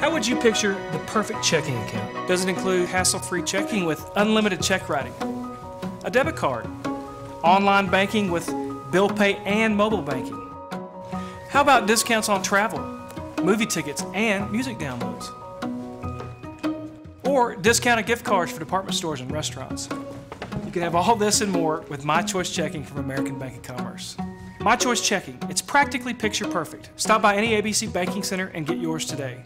How would you picture the perfect checking account? Does it include hassle-free checking with unlimited check writing? A debit card? Online banking with bill pay and mobile banking? How about discounts on travel, movie tickets, and music downloads? Or discounted gift cards for department stores and restaurants? You can have all this and more with My Choice Checking from American Bank of Commerce. My Choice Checking, it's practically picture perfect. Stop by any ABC banking center and get yours today.